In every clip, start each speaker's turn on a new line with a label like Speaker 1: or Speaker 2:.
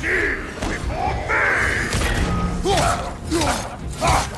Speaker 1: Deal before me!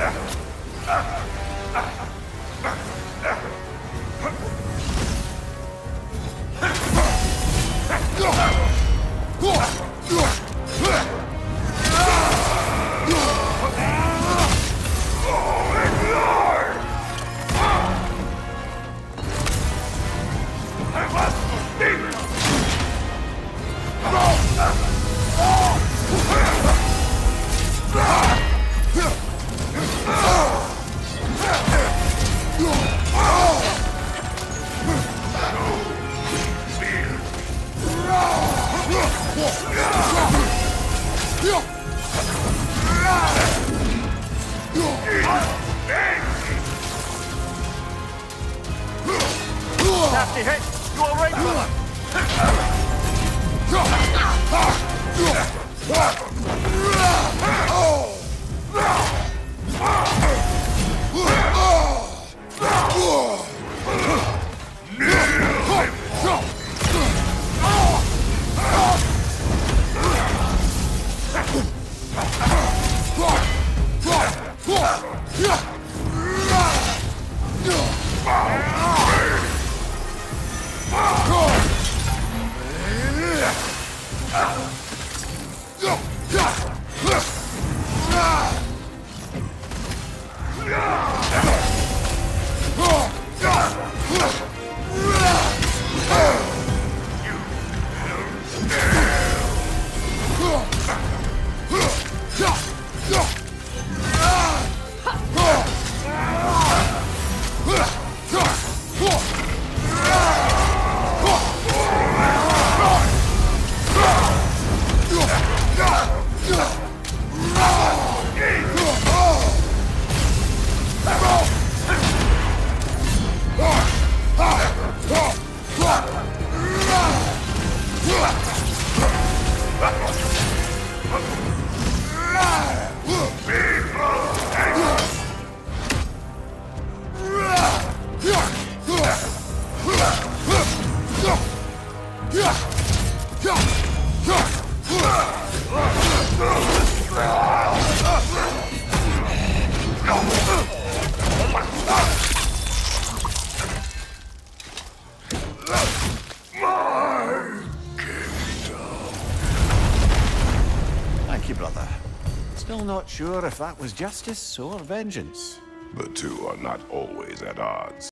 Speaker 1: life rod. Nasty hit. You all right, brother? Ah! Yeah!
Speaker 2: Thank you, brother. Still not sure if that was justice or vengeance.
Speaker 3: The two are not always at odds.